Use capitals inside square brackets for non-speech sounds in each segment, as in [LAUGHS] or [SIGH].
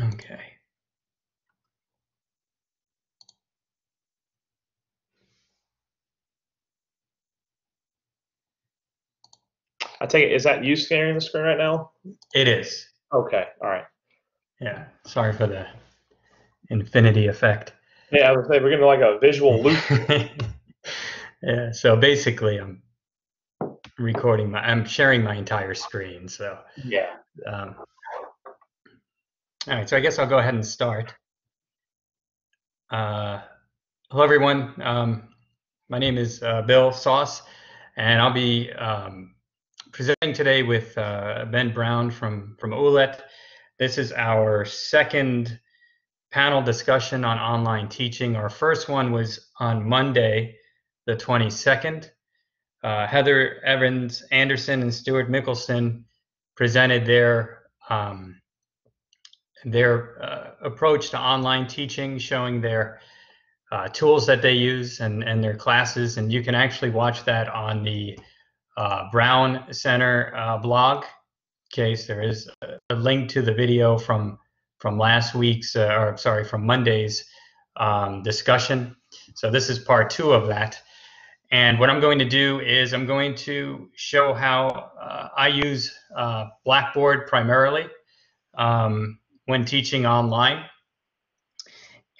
Okay. I take it, is that you scanning the screen right now? It is. Okay, all right. Yeah. Sorry for the infinity effect. Yeah, I was saying we're getting like a visual loop. [LAUGHS] yeah. So basically, I'm recording my. I'm sharing my entire screen. So. Yeah. Um, all right. So I guess I'll go ahead and start. Uh, hello, everyone. Um, my name is uh, Bill Sause, and I'll be um, presenting today with uh, Ben Brown from from OULET. This is our second panel discussion on online teaching. Our first one was on Monday, the 22nd. Uh, Heather Evans Anderson and Stuart Mickelson presented their um, their uh, approach to online teaching, showing their uh, tools that they use and, and their classes. And you can actually watch that on the uh, Brown Center uh, blog. case. there is a, link to the video from from last week's, uh, or sorry, from Monday's um, discussion. So this is part two of that. And what I'm going to do is I'm going to show how uh, I use Blackboard primarily um, when teaching online.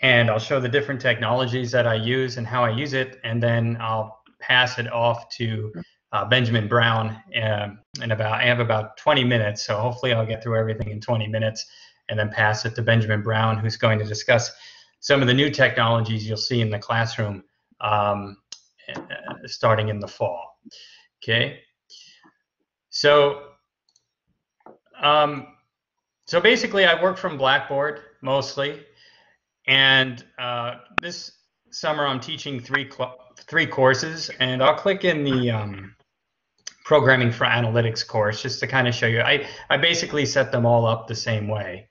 And I'll show the different technologies that I use and how I use it, and then I'll pass it off to uh, Benjamin Brown um, in about I have about 20 minutes, so hopefully I'll get through everything in 20 minutes, and then pass it to Benjamin Brown, who's going to discuss some of the new technologies you'll see in the classroom um, uh, starting in the fall. Okay, so um, so basically, I work from Blackboard mostly, and uh, this summer I'm teaching three three courses, and I'll click in the um, programming for analytics course just to kind of show you. I, I basically set them all up the same way.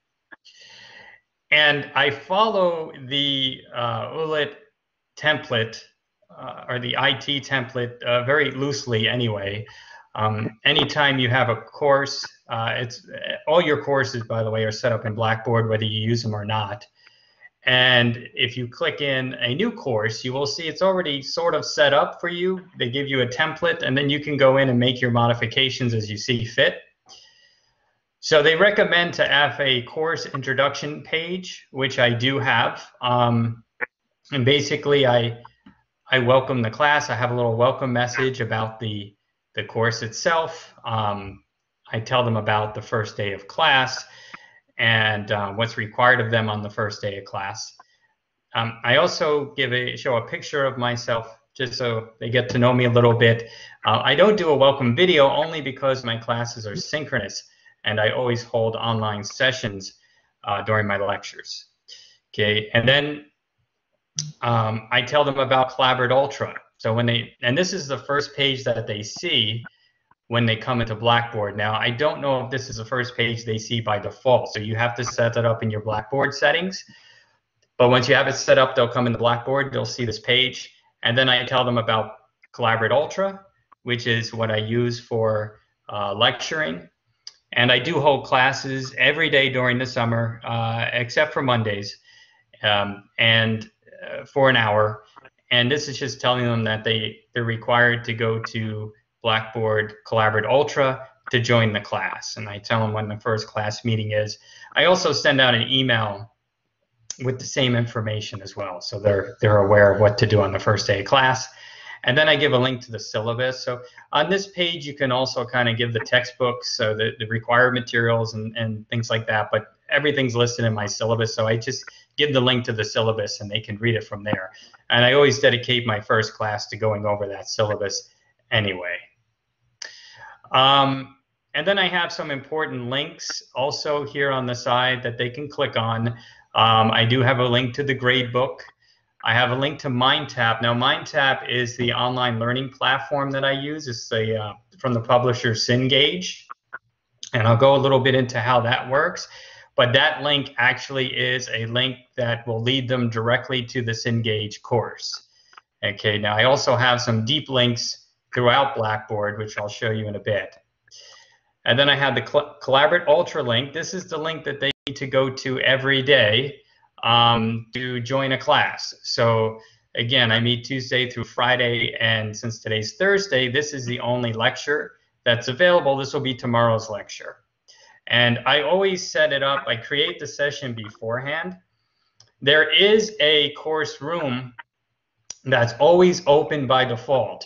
And I follow the uh, template uh, or the IT template uh, very loosely anyway. Um, anytime you have a course, uh, it's all your courses, by the way, are set up in Blackboard, whether you use them or not. And if you click in a new course, you will see it's already sort of set up for you. They give you a template, and then you can go in and make your modifications as you see fit. So they recommend to have a course introduction page, which I do have. Um, and basically, I I welcome the class. I have a little welcome message about the the course itself. Um, I tell them about the first day of class and uh, what's required of them on the first day of class. Um, I also give a show a picture of myself just so they get to know me a little bit. Uh, I don't do a welcome video only because my classes are synchronous and I always hold online sessions uh, during my lectures. Okay, and then um, I tell them about Collaborate Ultra. So when they, and this is the first page that they see when they come into Blackboard. Now, I don't know if this is the first page they see by default, so you have to set that up in your Blackboard settings. But once you have it set up, they'll come into Blackboard, they'll see this page, and then I tell them about Collaborate Ultra, which is what I use for uh, lecturing. And I do hold classes every day during the summer, uh, except for Mondays, um, and uh, for an hour. And this is just telling them that they, they're required to go to Blackboard Collaborate Ultra to join the class. And I tell them when the first class meeting is. I also send out an email with the same information as well. So they're they're aware of what to do on the first day of class. And then I give a link to the syllabus. So on this page, you can also kind of give the textbooks, so the, the required materials and, and things like that. But everything's listed in my syllabus. So I just give the link to the syllabus and they can read it from there. And I always dedicate my first class to going over that syllabus anyway. Um, and then I have some important links also here on the side that they can click on. Um, I do have a link to the gradebook. I have a link to MindTap. Now, MindTap is the online learning platform that I use. It's uh, from the publisher Cengage. And I'll go a little bit into how that works. But that link actually is a link that will lead them directly to the Cengage course. Okay, now I also have some deep links throughout Blackboard, which I'll show you in a bit. And then I have the Collaborate Ultra link. This is the link that they need to go to every day um, to join a class. So again, I meet Tuesday through Friday, and since today's Thursday, this is the only lecture that's available. This will be tomorrow's lecture. And I always set it up, I create the session beforehand. There is a course room that's always open by default.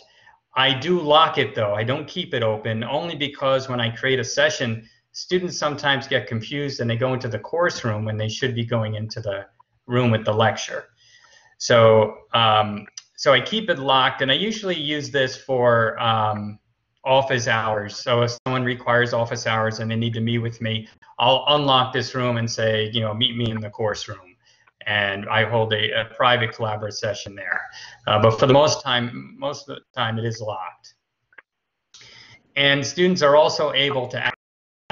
I do lock it though. I don't keep it open only because when I create a session, students sometimes get confused and they go into the course room when they should be going into the room with the lecture. So, um, so I keep it locked, and I usually use this for um, office hours. So if someone requires office hours and they need to meet with me, I'll unlock this room and say, you know, meet me in the course room. And I hold a, a private collaborative session there. Uh, but for the most time, most of the time, it is locked. And students are also able to add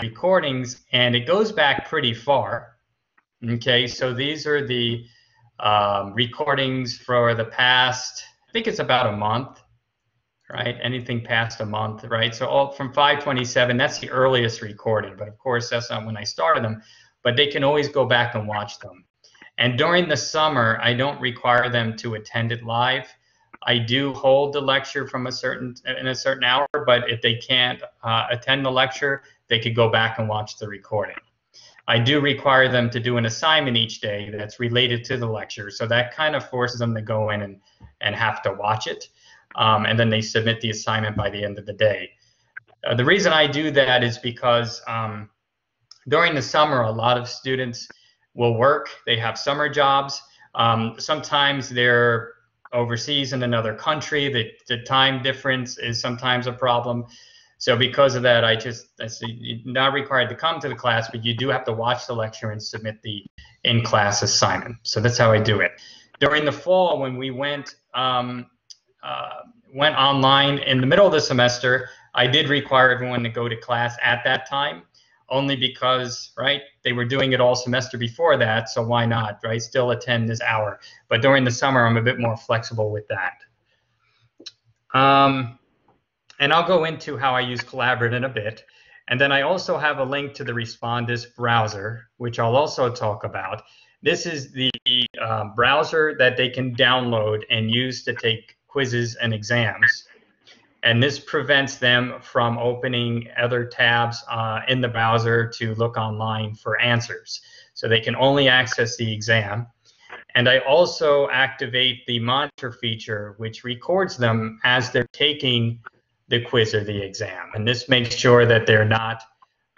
recordings, and it goes back pretty far. Okay, so these are the um, recordings for the past, I think it's about a month right? Anything past a month, right? So all from 527, that's the earliest recorded, but of course that's not when I started them, but they can always go back and watch them. And during the summer, I don't require them to attend it live. I do hold the lecture from a certain in a certain hour, but if they can't uh, attend the lecture, they could go back and watch the recording. I do require them to do an assignment each day that's related to the lecture, so that kind of forces them to go in and and have to watch it um, and then they submit the assignment by the end of the day. Uh, the reason I do that is because um, during the summer, a lot of students will work. They have summer jobs. Um, sometimes they're overseas in another country. The, the time difference is sometimes a problem. So because of that, I just I you're not required to come to the class, but you do have to watch the lecture and submit the in-class assignment. So that's how I do it. During the fall, when we went um, uh, went online in the middle of the semester, I did require everyone to go to class at that time, only because, right, they were doing it all semester before that, so why not, right? Still attend this hour. But during the summer, I'm a bit more flexible with that. Um, and I'll go into how I use Collaborate in a bit. And then I also have a link to the Respondus browser, which I'll also talk about. This is the uh, browser that they can download and use to take quizzes, and exams. And this prevents them from opening other tabs uh, in the browser to look online for answers. So they can only access the exam. And I also activate the monitor feature, which records them as they're taking the quiz or the exam. And this makes sure that they're not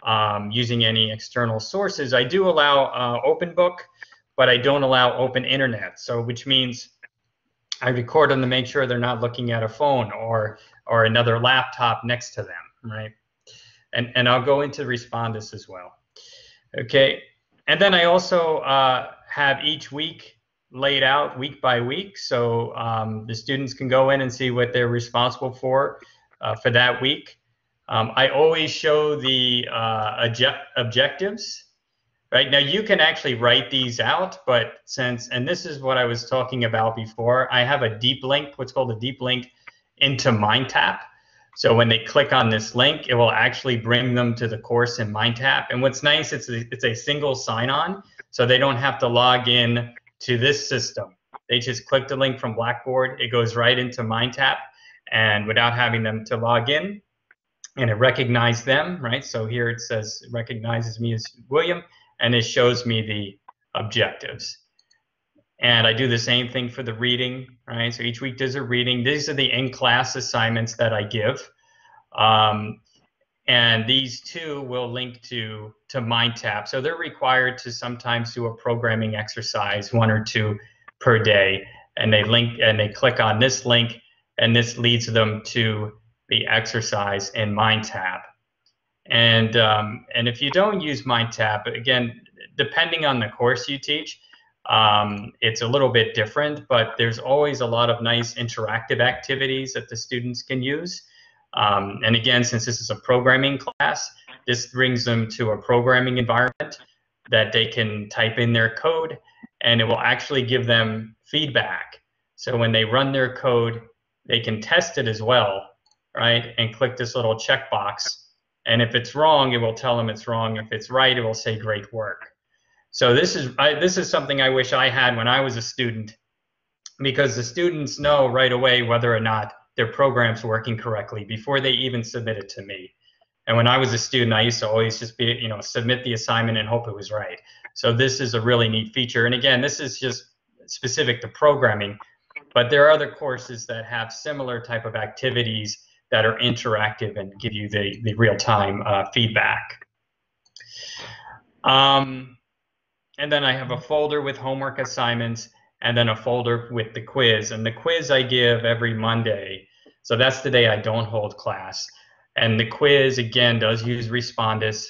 um, using any external sources. I do allow uh, open book, but I don't allow open internet. So which means I record them to make sure they're not looking at a phone or or another laptop next to them, right? And and I'll go into Respondus as well. Okay, and then I also uh, have each week laid out week by week, so um, the students can go in and see what they're responsible for uh, for that week. Um, I always show the uh, objectives right now you can actually write these out but since and this is what i was talking about before i have a deep link what's called a deep link into mindtap. So when they click on this link it will actually bring them to the course in mindtap. And what's nice it's a, it's a single sign-on so they don't have to log in to this system. They just click the link from blackboard it goes right into mindtap and without having them to log in and it recognizes them right? So here it says recognizes me as william and it shows me the objectives. And I do the same thing for the reading, right? So each week there's a reading. These are the in-class assignments that I give. Um, and these two will link to to MindTap. So they're required to sometimes do a programming exercise, one or two per day, and they link and they click on this link, and this leads them to the exercise in MindTap. And um, and if you don't use MindTap, again, depending on the course you teach, um, it's a little bit different. But there's always a lot of nice interactive activities that the students can use. Um, and again, since this is a programming class, this brings them to a programming environment that they can type in their code, and it will actually give them feedback. So when they run their code, they can test it as well, right? And click this little checkbox and if it's wrong, it will tell them it's wrong. If it's right, it will say great work. So this is I, this is something I wish I had when I was a student, because the students know right away whether or not their program's working correctly before they even submit it to me. And when I was a student, I used to always just be, you know, submit the assignment and hope it was right. So this is a really neat feature. And again, this is just specific to programming, but there are other courses that have similar type of activities that are interactive and give you the, the real-time uh, feedback. Um, and then I have a folder with homework assignments and then a folder with the quiz. And the quiz I give every Monday. So that's the day I don't hold class. And the quiz, again, does use Respondus.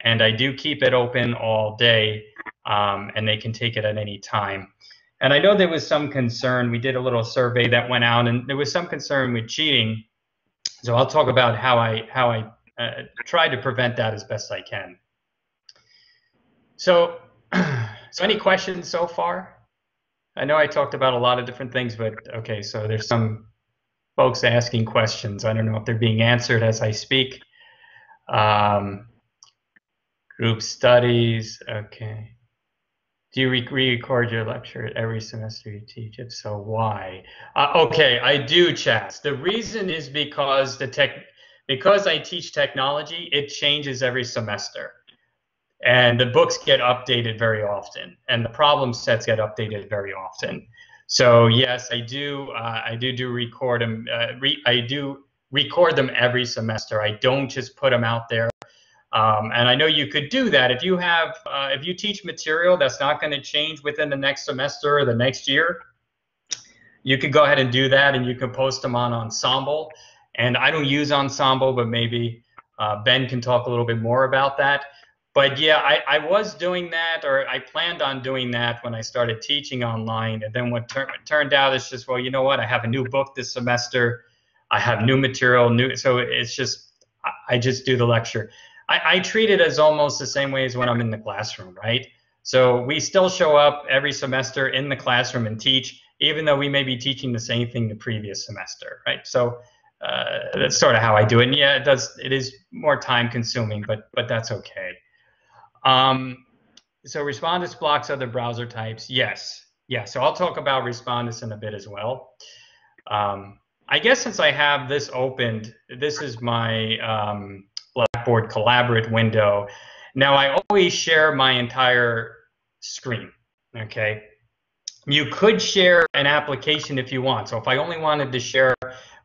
And I do keep it open all day, um, and they can take it at any time. And I know there was some concern. We did a little survey that went out, and there was some concern with cheating. So I'll talk about how I how I uh, try to prevent that as best I can. So, [CLEARS THROAT] so any questions so far? I know I talked about a lot of different things, but okay, so there's some folks asking questions. I don't know if they're being answered as I speak. Um, group studies, okay. Do you re-record your lecture every semester you teach? If so, why? Uh, okay, I do, Chas. The reason is because the tech, because I teach technology, it changes every semester and the books get updated very often and the problem sets get updated very often. So yes i do uh, i do do record them uh, re- i do record them every semester. I don't just put them out there. Um, and i know you could do that. If you have uh, if you teach material that's not going to change within the next semester or the next year you could go ahead and do that and you can post them on Ensemble. and i don't use Ensemble, but maybe uh, ben can talk a little bit more about that but yeah, I, I was doing that, or I planned on doing that when I started teaching online. And then what tur- turned out is just, well, you know what? I have a new book this semester. I have new material, new. So it's just, I just do the lecture. I, I treat it as almost the same way as when I'm in the classroom, right? So we still show up every semester in the classroom and teach, even though we may be teaching the same thing the previous semester, right? So uh, that's sort of how I do it. And yeah, it does. It is more time consuming, but but that's okay. Um, so Respondus blocks other browser types. Yes. Yeah. So I'll talk about Respondus in a bit as well. Um, I guess since I have this opened, this is my um, Blackboard Collaborate window. Now I always share my entire screen. Okay. You could share an application if you want. So if I only wanted to share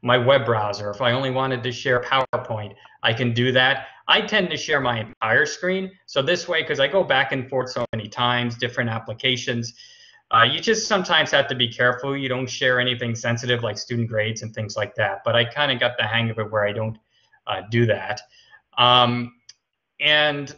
my web browser, if I only wanted to share PowerPoint, I can do that. I tend to share my entire screen. So this way, because I go back and forth so many times, different applications, uh, you just sometimes have to be careful. You don't share anything sensitive like student grades and things like that. But I kind of got the hang of it where I don't uh, do that. Um, and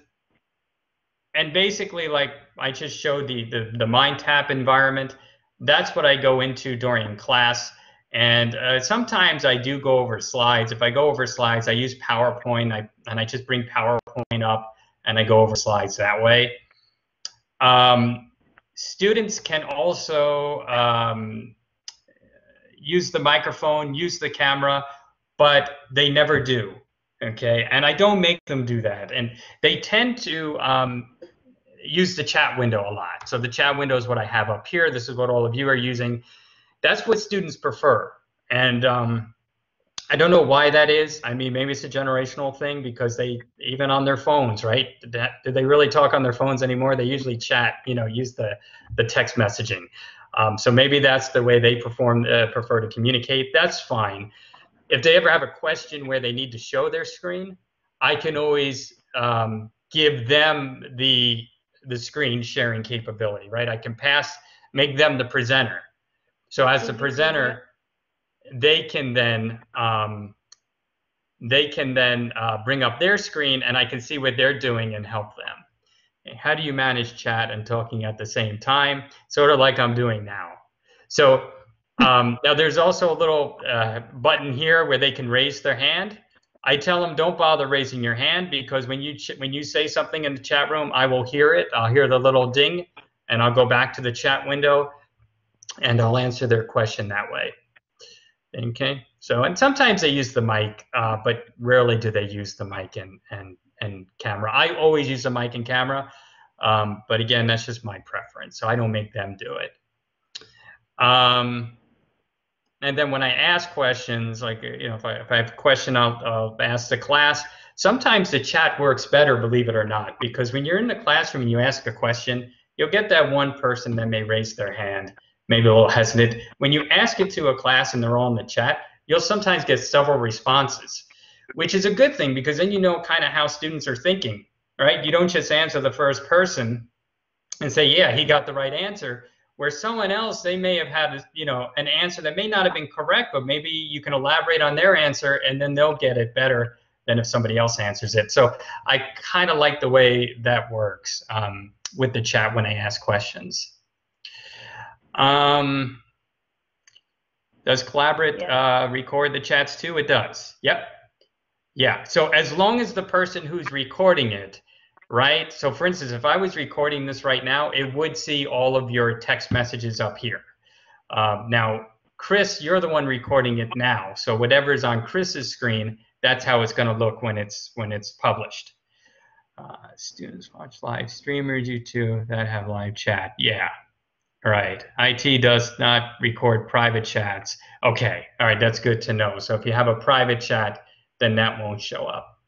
and basically, like I just showed the, the the MindTap environment. That's what I go into during class. And uh, sometimes I do go over slides. If I go over slides, I use PowerPoint I, and I just bring PowerPoint up and I go over slides that way. Um, students can also um, use the microphone, use the camera, but they never do. Okay, and I don't make them do that. And they tend to um, use the chat window a lot. So the chat window is what I have up here. This is what all of you are using that's what students prefer. And um, I don't know why that is. I mean, maybe it's a generational thing because they even on their phones, right? do they really talk on their phones anymore? They usually chat, you know, use the the text messaging. Um, so maybe that's the way they perform uh, prefer to communicate. That's fine. If they ever have a question where they need to show their screen, I can always um, give them the the screen sharing capability, right? I can pass, make them the presenter so as the presenter, they can then um, they can then uh, bring up their screen and I can see what they're doing and help them. How do you manage chat and talking at the same time? Sort of like I'm doing now. So um, now there's also a little uh, button here where they can raise their hand. I tell them don't bother raising your hand because when you when you say something in the chat room, I will hear it. I'll hear the little ding, and I'll go back to the chat window and I'll answer their question that way. Okay. So, and sometimes they use the mic, uh, but rarely do they use the mic and and and camera. I always use the mic and camera Um, but again, that's just my preference, so I don't make them do it. Um, and then when I ask questions, like you know, if I, if I have a question, I'll, I'll ask the class. Sometimes the chat works better, believe it or not, because when you're in the classroom and you ask a question, you'll get that one person that may raise their hand, maybe a little hesitant. When you ask it to a class and they're all in the chat, you'll sometimes get several responses, which is a good thing because then you know kind of how students are thinking, right? You don't just answer the first person and say, yeah, he got the right answer. Where someone else, they may have had, you know, an answer that may not have been correct, but maybe you can elaborate on their answer and then they'll get it better than if somebody else answers it. So I kind of like the way that works um, with the chat when I ask questions. Um, does Collaborate yeah. uh, record the chats too? It does. Yep. Yeah. So as long as the person who's recording it, right? So for instance, if I was recording this right now, it would see all of your text messages up here. Um, now, Chris, you're the one recording it now. So whatever is on Chris's screen, that's how it's going to look when it's when it's published. Uh, students watch live streamers, YouTube that have live chat. Yeah, right. IT does not record private chats. Okay, all right, that's good to know. So if you have a private chat, then that won't show up.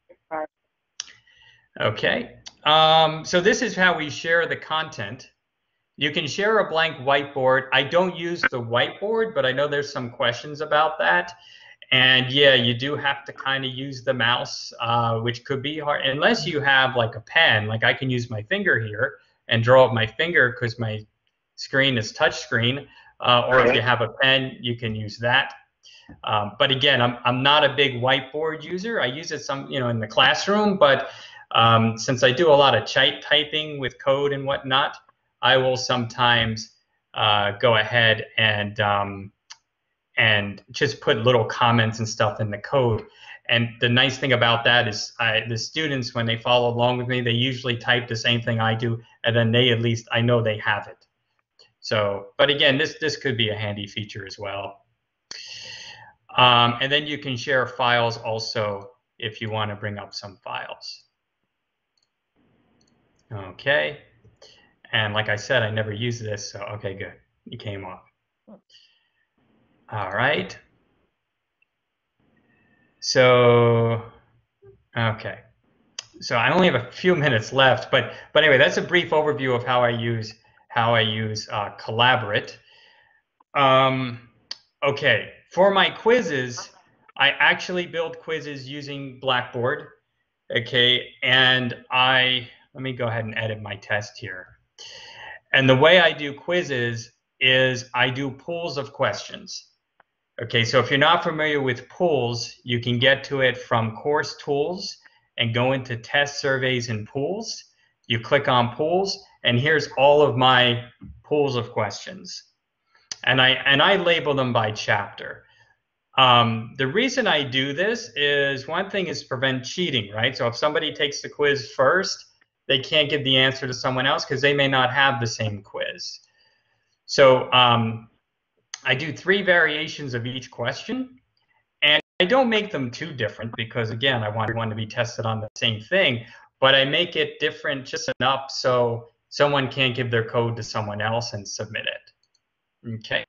Okay, um, so this is how we share the content. You can share a blank whiteboard. I don't use the whiteboard, but I know there's some questions about that. And yeah, you do have to kind of use the mouse, uh, which could be hard unless you have like a pen. Like I can use my finger here and draw up my finger because my screen is touch screen. Uh, or if you have a pen, you can use that. Um, but again, I'm, I'm not a big whiteboard user. I use it some, you know, in the classroom, but um, since I do a lot of typing with code and whatnot, I will sometimes uh, go ahead and um, and just put little comments and stuff in the code. And the nice thing about that is I, the students, when they follow along with me, they usually type the same thing I do, and then they at least, I know they have it. So, but again, this, this could be a handy feature as well. Um, and then you can share files also if you want to bring up some files. Okay. And like I said, I never use this, so okay, good. It came off. All right. So, okay. So I only have a few minutes left, but but anyway, that's a brief overview of how I use how I use uh, Collaborate. Um, okay, for my quizzes, I actually build quizzes using Blackboard. Okay, and I let me go ahead and edit my test here. And the way I do quizzes is I do pools of questions. Okay, so if you're not familiar with pools, you can get to it from course tools and go into test surveys and pools. You click on pools, and here's all of my pools of questions. And I and I label them by chapter. Um, the reason I do this is one thing is prevent cheating, right? So if somebody takes the quiz first, they can't give the answer to someone else because they may not have the same quiz. So um, I do three variations of each question. And I don't make them too different because, again, I want everyone to be tested on the same thing. But I make it different just enough so someone can't give their code to someone else and submit it. Okay.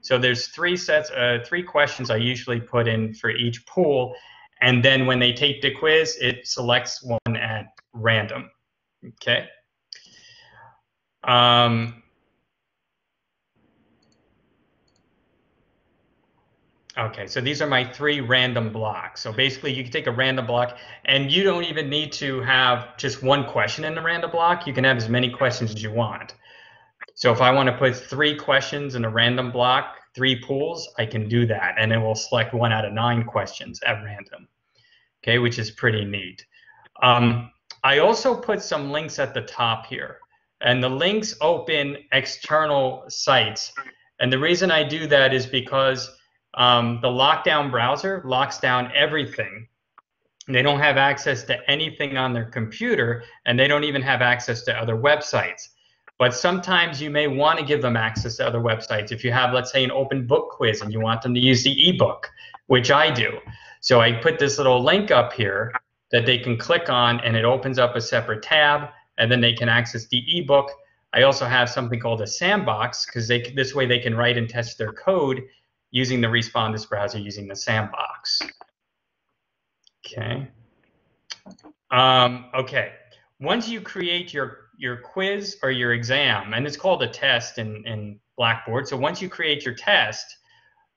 So there's three sets, uh, three questions I usually put in for each pool. And then when they take the quiz, it selects one at random. Okay. Um, Okay, so these are my three random blocks. So basically you can take a random block and you don't even need to have just one question in the random block. You can have as many questions as you want. So if I want to put three questions in a random block, three pools, I can do that. And it will select one out of nine questions at random, okay, which is pretty neat. Um, I also put some links at the top here. And the links open external sites. And the reason I do that is because um, the lockdown browser locks down everything. They don't have access to anything on their computer, and they don't even have access to other websites. But sometimes you may want to give them access to other websites. If you have, let's say, an open book quiz and you want them to use the ebook, which I do. So I put this little link up here that they can click on, and it opens up a separate tab and then they can access the ebook. I also have something called a sandbox because this way they can write and test their code using the Respondus browser using the sandbox. Okay. Um, okay. Once you create your your quiz or your exam, and it's called a test in, in Blackboard. So once you create your test,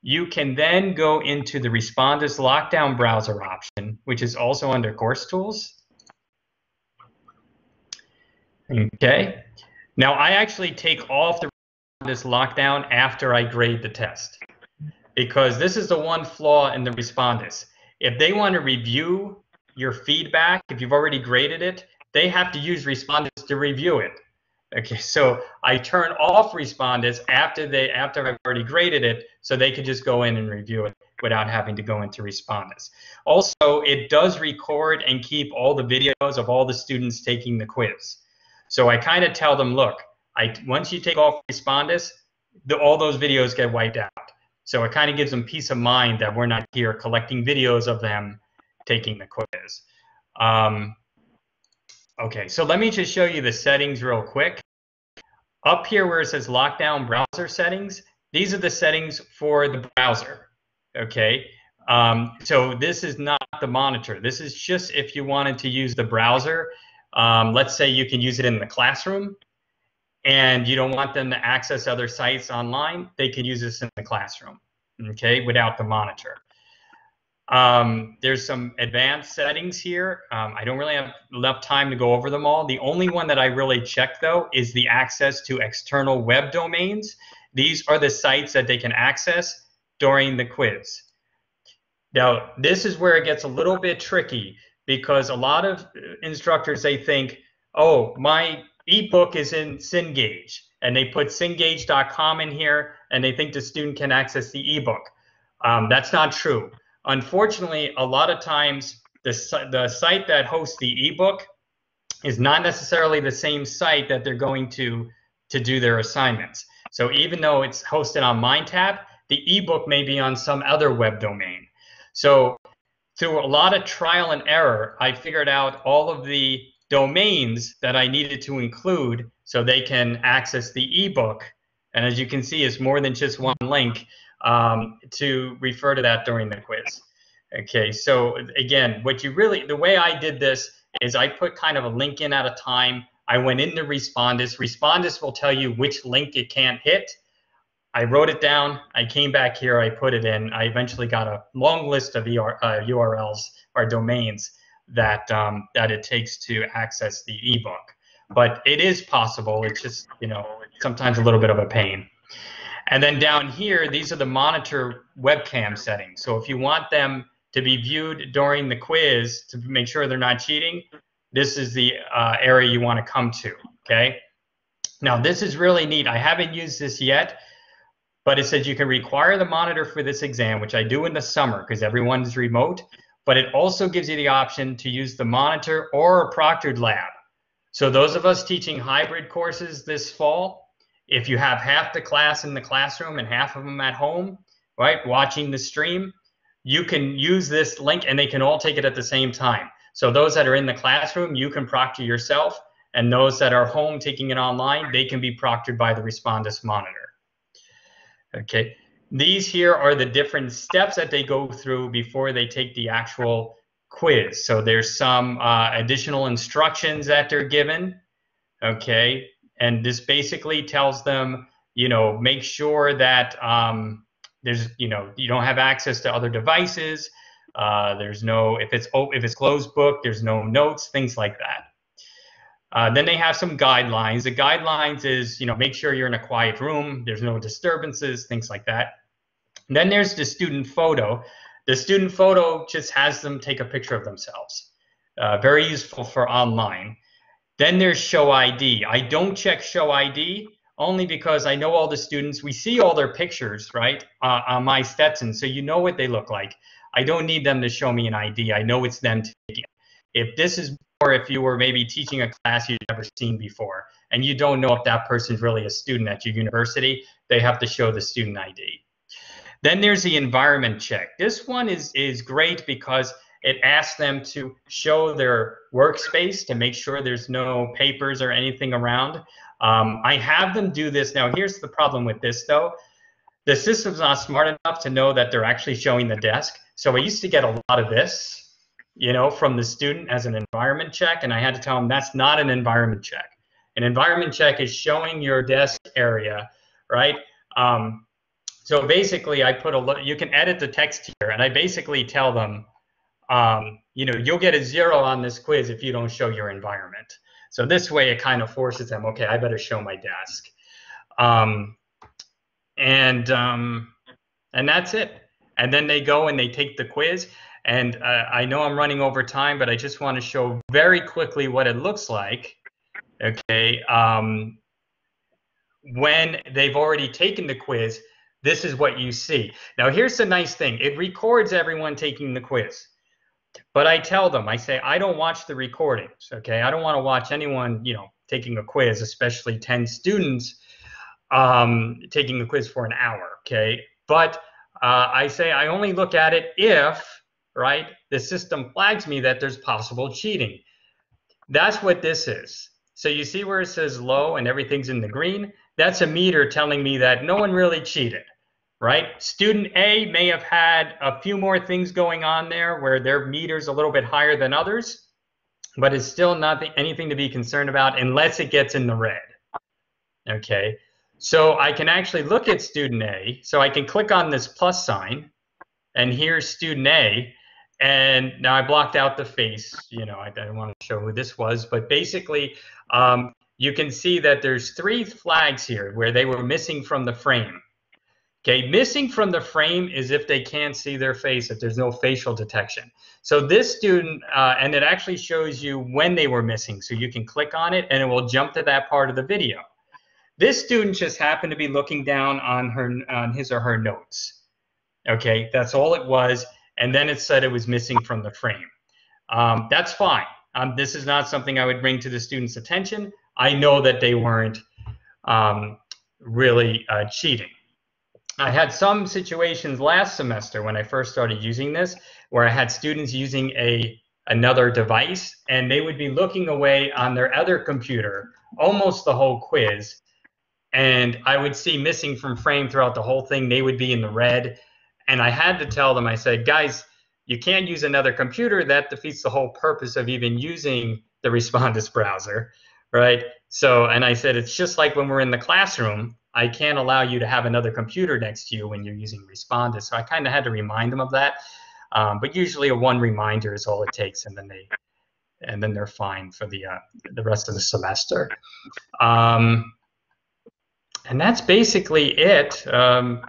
you can then go into the Respondus Lockdown browser option, which is also under Course Tools. Okay. Now I actually take off the Respondus Lockdown after I grade the test because this is the one flaw in the Respondus. If they want to review your feedback, if you've already graded it, they have to use Respondus to review it. Okay, so I turn off Respondus after they after I've already graded it, so they could just go in and review it without having to go into Respondus. Also, it does record and keep all the videos of all the students taking the quiz. So I kind of tell them, look, I once you take off Respondus, the, all those videos get wiped out. So it kind of gives them peace of mind that we're not here collecting videos of them taking the quiz. Um, okay, so let me just show you the settings real quick. Up here where it says lockdown browser settings, these are the settings for the browser. Okay, um, so this is not the monitor. This is just if you wanted to use the browser. Um, let's say you can use it in the classroom and you don't want them to access other sites online, they can use this in the classroom, okay, without the monitor. Um, there's some advanced settings here. Um, I don't really have enough time to go over them all. The only one that I really check though is the access to external web domains. These are the sites that they can access during the quiz. Now, this is where it gets a little bit tricky because a lot of instructors, they think, oh, my ebook is in Cengage, and they put cengage.com in here, and they think the student can access the ebook. Um, that's not true. Unfortunately, a lot of times the, the site that hosts the ebook is not necessarily the same site that they're going to to do their assignments. So even though it's hosted on MindTap, the ebook may be on some other web domain. So through a lot of trial and error, I figured out all of the domains that I needed to include so they can access the ebook. And as you can see, it's more than just one link um, to refer to that during the quiz. Okay, so again, what you really, the way I did this is I put kind of a link in at a time. I went into Respondus. Respondus will tell you which link it can't hit. I wrote it down. I came back here. I put it in. I eventually got a long list of ER, uh, URLs or domains that um, that it takes to access the ebook. But it is possible. It's just you know sometimes a little bit of a pain. And then down here, these are the monitor webcam settings. So if you want them to be viewed during the quiz to make sure they're not cheating, this is the uh, area you want to come to. Okay. Now this is really neat. I haven't used this yet, but it says you can require the monitor for this exam, which I do in the summer because everyone's remote but it also gives you the option to use the monitor or a proctored lab. So those of us teaching hybrid courses this fall, if you have half the class in the classroom and half of them at home, right, watching the stream, you can use this link and they can all take it at the same time. So those that are in the classroom, you can proctor yourself, and those that are home taking it online, they can be proctored by the Respondus monitor. Okay. These here are the different steps that they go through before they take the actual quiz. So there's some uh, additional instructions that they're given, okay? And this basically tells them, you know, make sure that um, there's, you know, you don't have access to other devices. Uh, there's no, if it's if it's closed book, there's no notes, things like that. Uh, then they have some guidelines. The guidelines is, you know, make sure you're in a quiet room, there's no disturbances, things like that. Then there's the student photo. The student photo just has them take a picture of themselves. Uh, very useful for online. Then there's show ID. I don't check show ID only because I know all the students. We see all their pictures, right, uh, on my Stetson, so you know what they look like. I don't need them to show me an ID. I know it's them taking it. If this is or if you were maybe teaching a class you've never seen before and you don't know if that person's really a student at your university, they have to show the student ID. Then there's the environment check. This one is, is great because It asks them to show their workspace to make sure there's no papers or anything around. Um, I have them do this. Now, here's the problem with this, though. The system's not smart enough to know that they're actually showing the desk. So I used to get a lot of this, you know, from the student as an environment check, and I had to tell them that's not an environment check. An environment check is showing your desk area, right? Um, so basically, I put a you can edit the text here, and I basically tell them, um, you know, you'll get a zero on this quiz if you don't show your environment. So this way, it kind of forces them, okay, I better show my desk, um, and um, and that's it. And then they go and they take the quiz. And uh, I know I'm running over time, but I just want to show very quickly what it looks like. Okay, um, when they've already taken the quiz this is what you see. Now, here's the nice thing it records everyone taking the quiz. But I tell them, I say, I don't watch the recordings, okay? I don't want to watch anyone, you know, taking a quiz, especially 10 students um, taking the quiz for an hour, okay? But uh, I say I only look at it if, right, the system flags me that there's possible cheating. That's what this is. So you see where it says low and everything's in the green? that's a meter telling me that no one really cheated, right? Student A may have had a few more things going on there where their meter's a little bit higher than others, but it's still not anything to be concerned about unless it gets in the red. Okay, so I can actually look at student A. So I can click on this plus sign, and here's student A. And now I blocked out the face. You know, I, didn't want to show who this was, but basically, um, you can see that there's three flags here where they were missing from the frame. Okay, missing from the frame is if they can't see their face, if there's no facial detection. So this student, uh, and it actually shows you when they were missing. So you can click on it and it will jump to that part of the video. This student just happened to be looking down on her on his or her notes. Okay, that's all it was. And then it said it was missing from the frame. Um, that's fine. Um, this is not something I would bring to the student's attention. I know that they weren't um, really uh, cheating. I had some situations last semester when I first started using this where I had students using a another device and they would be looking away on their other computer almost the whole quiz and I would see missing from frame throughout the whole thing. They would be in the red. And I had to tell them, I said, guys, you can't use another computer. That defeats the whole purpose of even using the Respondus [LAUGHS] browser right? So, and I said, it's just like when we're in the classroom, I can't allow you to have another computer next to you when you're using Respondus. So I kind of had to remind them of that. Um, but usually a one reminder is all it takes, and then they, and then they're fine for the uh, the rest of the semester. Um, and that's basically it. Um,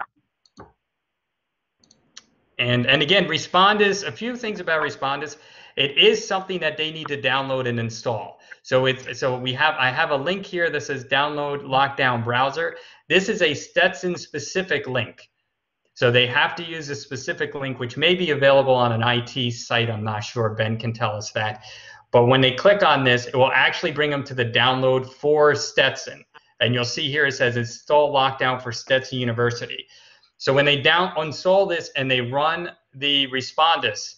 and and again, Respondus. A few things about Respondus. It is something that they need to download and install. So it's so we have I have a link here that says download lockdown browser. This is a Stetson specific link. So they have to use a specific link which may be available on an IT site. I'm not sure. Ben can tell us that. But when they click on this, it will actually bring them to the download for Stetson. And you'll see here it says install lockdown for Stetson University. So when they down install this and they run the Respondus,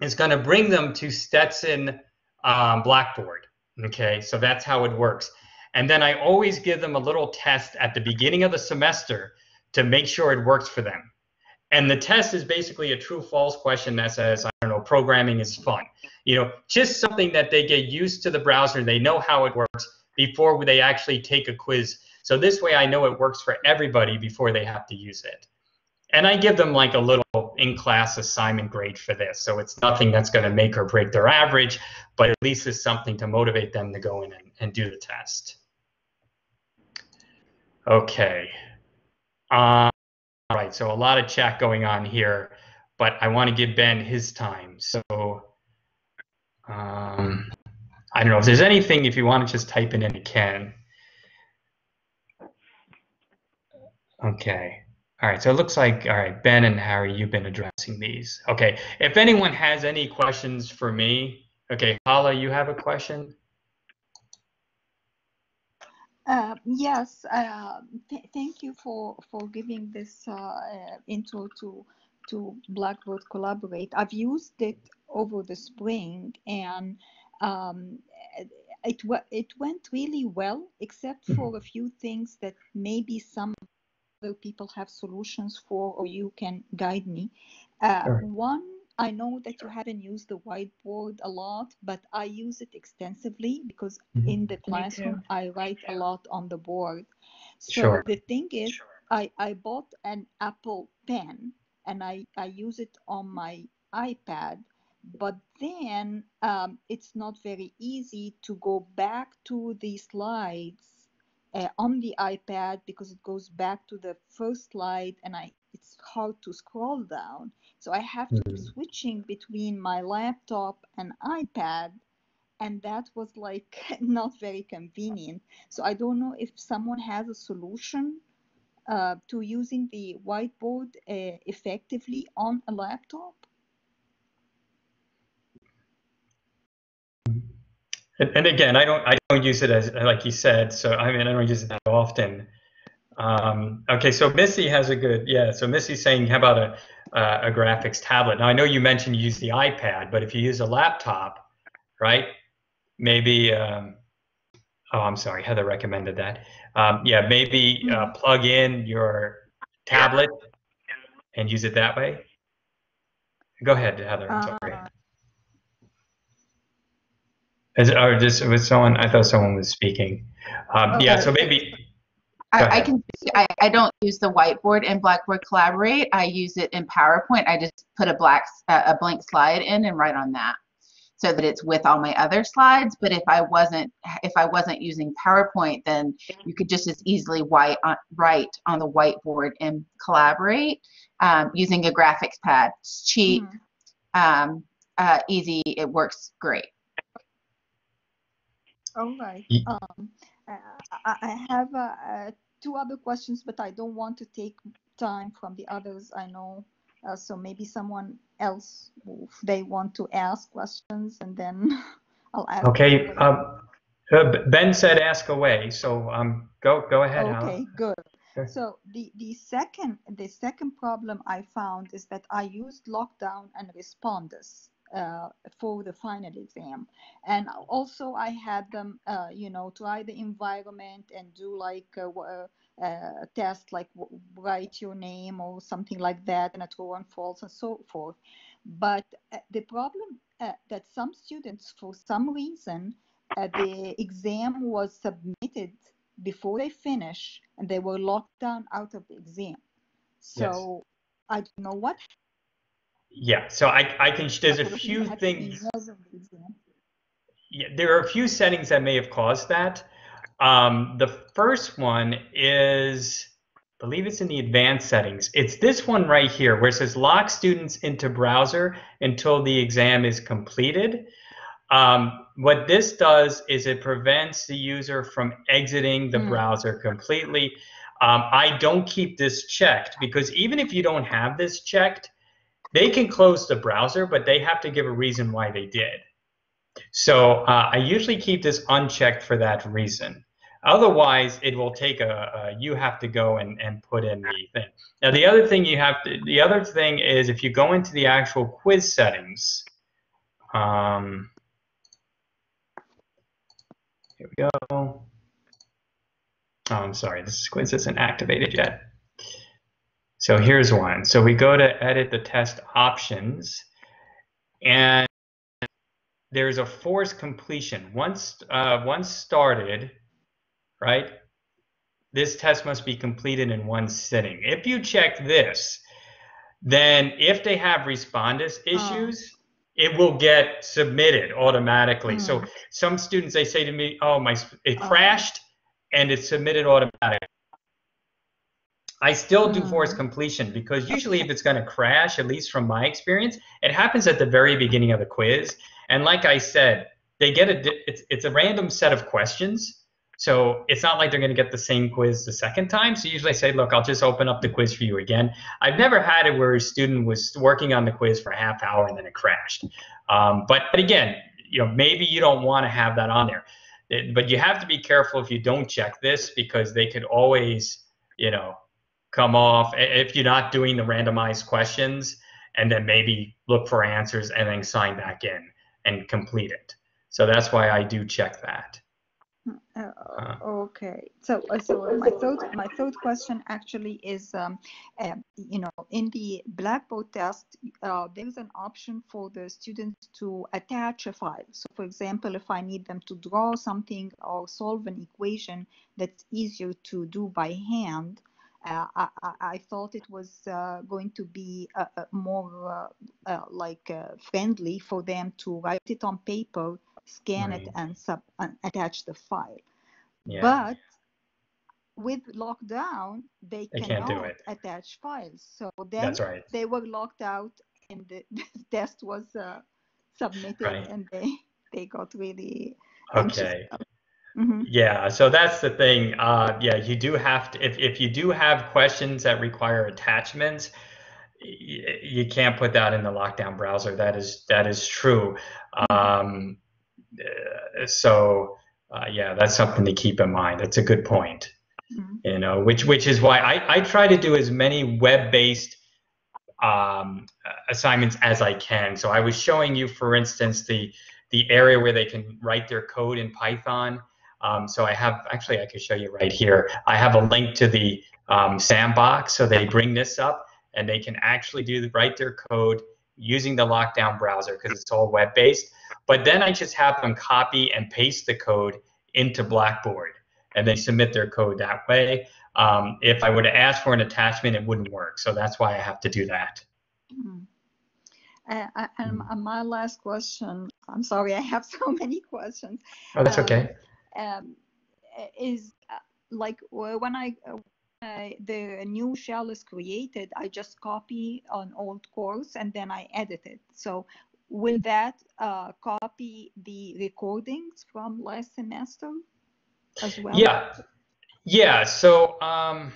it's going to bring them to Stetson um, Blackboard. Okay, so that's how it works. And then I always give them a little test at the beginning of the semester to make sure it works for them. And the test is basically a true false question that says, I don't know, programming is fun. You know, just something that they get used to the browser, they know how it works before they actually take a quiz. So this way I know it works for everybody before they have to use it. And I give them like a little in-class assignment grade for this. So it's nothing that's going to make or break their average, but at least it's something to motivate them to go in and, and do the test. Okay. Um, all right, so a lot of chat going on here, but I want to give Ben his time. So um, I don't know if there's anything, if you want to just type in, you can. Okay. All right, so it looks like, all right, Ben and Harry, you've been addressing these. Okay, if anyone has any questions for me, okay, Hala, you have a question? Uh, yes, uh, th thank you for, for giving this uh, intro to, to Blackboard Collaborate. I've used it over the spring and um, it, it went really well, except for a few things that maybe some other people have solutions for, or you can guide me. Uh, Sure. One, I know that you haven't used the whiteboard a lot, but I use it extensively because Mhm. in the classroom I write a lot on the board. So Sure. the thing is, I, I bought an Apple Pen and I, I use it on my iPad, but then um, it's not very easy to go back to the slides uh, on the iPad because it goes back to the first slide and I it's hard to scroll down. So I have to keep Mhm. switching between my laptop and iPad and that was like [LAUGHS] not very convenient. So I don't know if someone has a solution uh, to using the whiteboard uh, effectively on a laptop. And, and again, I don't I don't use it as like you said. So I mean, I don't use it that often. Um, okay, so Missy has a good yeah. So Missy's saying, how about a uh, a graphics tablet? Now I know you mentioned you use the iPad, but if you use a laptop, right? Maybe. Um, oh, I'm sorry. Heather recommended that. Um, yeah, maybe uh, plug in your tablet and use it that way. Go ahead, Heather. I'm sorry. Uh, Is or just was someone? I thought someone was speaking. Um, yeah, so maybe. I, I can. I, I don't use the whiteboard in Blackboard Collaborate. I use it in PowerPoint. I just put a black uh, a blank slide in and write on that, so that it's with all my other slides. But if I wasn't if I wasn't using PowerPoint, then you could just as easily white on, write on the whiteboard and Collaborate um, using a graphics pad. It's cheap, hmm. um, uh, easy. It works great. All right. Um, I, I have uh, uh, two other questions, but I don't want to take time from the others. I know, uh, so maybe someone else, if they want to ask questions, and then [LAUGHS] I'll ask. Okay. Um, uh, ben said ask away, so um, go go ahead. Okay, good. So the the second the second problem I found is that I used lockdown and Respondus uh, for the final exam, and also I had them, uh, you know, try the environment and do like a, w- uh, a test, like write your name or something like that, and a true and false and so forth. But uh, the problem uh, that some students, for some reason, uh, the exam was submitted before they finish and they were locked down out of the exam. So I don't know what. Yeah. So I I can. There's a few Had to be things. nerves of the exam. Yeah, there are a few settings that may have caused that. Um, the first one is, I believe it's in the advanced settings. It's this one right here where it says lock students into browser until the exam is completed. Um, what this does is it prevents the user from exiting the Hmm. browser completely. Um, I don't keep this checked because even if you don't have this checked, they can close the browser, but they have to give a reason why they did. So uh, I usually keep this unchecked for that reason. Otherwise, it will take a, a you have to go and, and put in the thing. Now, the other thing you have to, the other thing is if you go into the actual quiz settings, um, here we go. Oh, I'm sorry, this quiz isn't activated yet. So here's one. So we go to edit the test options, and there's a force completion. Once uh, once started, right? This test must be completed in one sitting. If you check this, then if they have respondus issues, it will get submitted automatically. So Hmm. some students they say to me, "Oh, my it Oh. crashed and it's submitted automatically." I still do Hmm. force completion because usually if it's going to crash, at least from my experience, it happens at the very beginning of the quiz. And like I said, they get a it's it's a random set of questions. So it's not like they're going to get the same quiz the second time. So usually I say, look, I'll just open up the quiz for you again. I've never had it where a student was working on the quiz for a half hour and then it crashed. Um, but, but again, you know, maybe you don't want to have that on there. It- but you have to be careful if you don't check this because they could always, you know, come off if you're not doing the randomized questions and then maybe look for answers and then sign back in and complete it. So that's why I do check that. Uh, okay, so uh, so my third my third question actually is, um, uh, you know, in the Blackboard test, uh, there's an option for the students to attach a file. So, for example, if I need them to draw something or solve an equation that's easier to do by hand, uh, I, I, thought it was uh, going to be uh, more like friendly for them to write it on paper, scan right. it, and, sub, and attach the file. Yeah. But with lockdown, they, they cannot attach files. So then right. they were locked out, and the, [LAUGHS] the test was uh, submitted, right. and they they got really okay. Mm-hmm. Yeah, so that's the thing. Uh, yeah, you do have to, if, if you do have questions that require attachments, y- you can't put that in the lockdown browser. That is that is true. Um, uh, so uh, yeah, that's something to keep in mind. That's a good point. Mm-hmm. You know, which which is why I, I try to do as many web-based um, assignments as I can. So I was showing you, for instance, the the area where they can write their code in Python. Um, so I have, actually I could show you right here. I have a link to the um, sandbox. So they bring this up and they can actually do the, write their code using the lockdown browser because it's all web-based. But then I just have them copy and paste the code into Blackboard and they submit their code that way. Um, if I were to ask for an attachment, it wouldn't work. So that's why I have to do that. Mm-hmm. Uh, and my last question, I'm sorry, I have so many questions. Oh, that's um, okay um, is uh, like when I uh, the new shell is created, I just copy an old course and then I edit it. So will that uh, copy the recordings from last semester as well? Yeah, yeah. So um,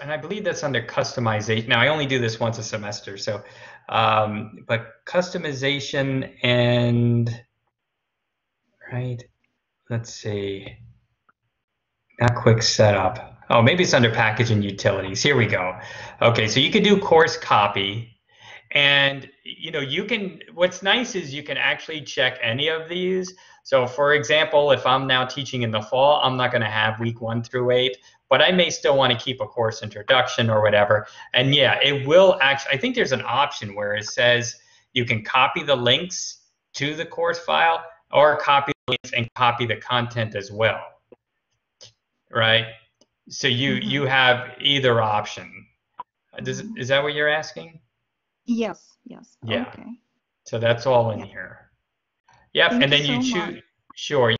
and I believe that's under customization. Now I only do this once a semester, so um, but customization and right let's see, not quick setup. Oh, maybe it's under package and utilities. Here we go. Okay, so you can do course copy. And you know, you can what's nice is you can actually check any of these. So for example, if I'm now teaching in the fall, I'm not going to have week 1 through 8, but I may still want to keep a course introduction or whatever. And yeah, it will actually I think there's an option where it says you can copy the links to the course file or copy and copy the content as well, right? So you mm-hmm. you have either option. Does, mm-hmm. is that what you're asking? Yes. Yes. Yeah. Okay. So that's all in yeah. here. Yep. Thank and then you, you so choose. Much. Sure.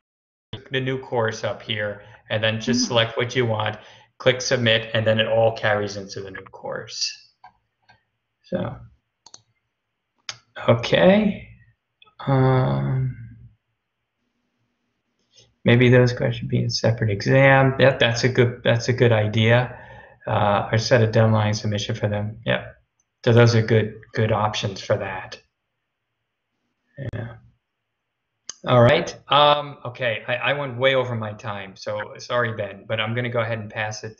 The new course up here, and then just mm-hmm. select what you want. Click submit, and then it all carries into the new course. So. Okay. Um, maybe those questions should be in separate exam. Yep, that's a good that's a good idea. Uh, or set a deadline submission for them. Yep. So those are good good options for that. Yeah. All right. Um, okay, I, I went way over my time, so sorry, Ben, but I'm going to go ahead and pass it.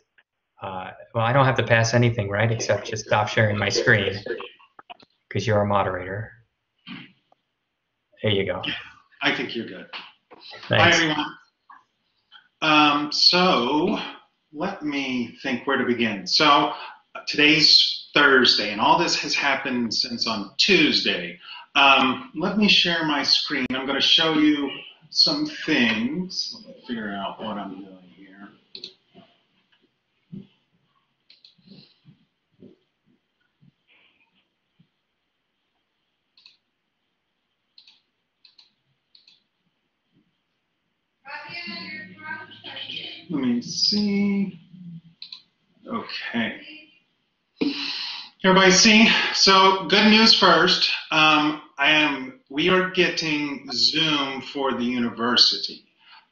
Uh, well, I don't have to pass anything, right, except just stop sharing my screen because you're a moderator. There you go. I think you're good. Thanks. Hi, everyone. Um, so let me think where to begin. So today's Thursday, and all this has happened since on Tuesday. Um, let me share my screen. I'm going to show you some things. Let me figure out what I'm doing. Let me see. Okay. Everybody see? So good news first. Um, I am. We are getting Zoom for the university.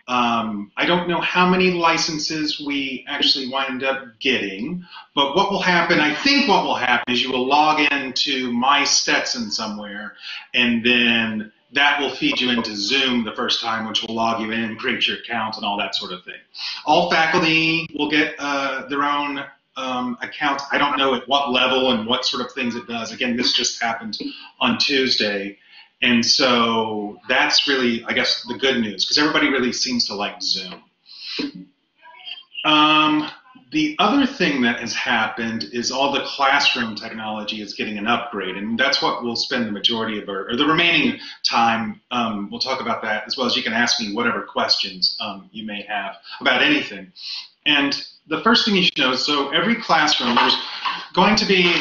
Um, I don't know how many licenses we actually wind up getting, but what will happen, I think what will happen is you will log into My Stetson somewhere, and then that will feed you into Zoom the first time, which will log you in, create your account, and all that sort of thing. All faculty will get uh, their own um, account. I don't know at what level and what sort of things it does. Again, this just happened on Tuesday. And so that's really, I guess, the good news because everybody really seems to like Zoom. Um, the other thing that has happened is all the classroom technology is getting an upgrade, and that's what we'll spend the majority of our, or the remaining time, um, we'll talk about that as well as you can ask me whatever questions um, you may have about anything. And the first thing you should know, so every classroom, there's going to be,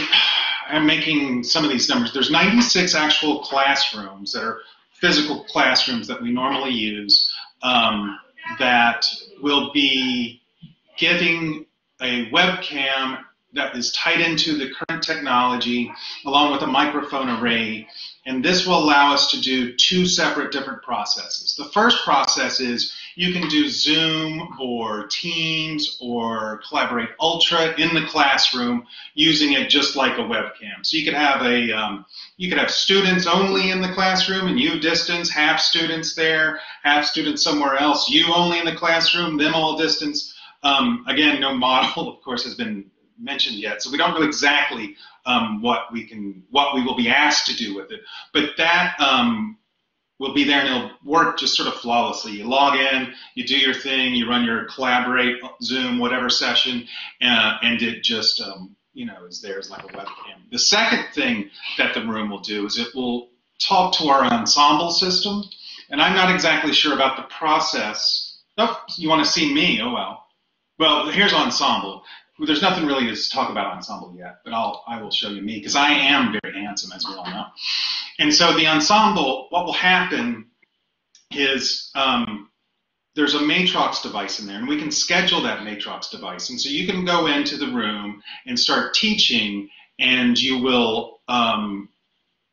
I'm making some of these numbers, there's 96 actual classrooms that are physical classrooms that we normally use um, that will be getting a webcam that is tied into the current technology along with a microphone array. And this will allow us to do two separate different processes. The first process is you can do Zoom or Teams or Collaborate Ultra in the classroom using it just like a webcam. So you could have a um, you could have students only in the classroom and you distance, half students there, half students somewhere else, you only in the classroom, them all distance. Um, again, no model, [LAUGHS] of course, has been mentioned yet, so we don't know exactly um, what we can, what we will be asked to do with it. But that um, will be there and it'll work just sort of flawlessly. You log in, you do your thing, you run your collaborate, Zoom, whatever session, uh, and it just, um, you know, is there as like a webcam. The second thing that the room will do is it will talk to our ensemble system, and I'm not exactly sure about the process. You want to see me? Oh well. Well, here's ensemble. There's nothing really to talk about ensemble yet, but I'll I will show you me because I am very handsome, as we all know. And so the ensemble, what will happen is um, there's a Matrox device in there, and we can schedule that Matrox device. And so you can go into the room and start teaching, and you will um,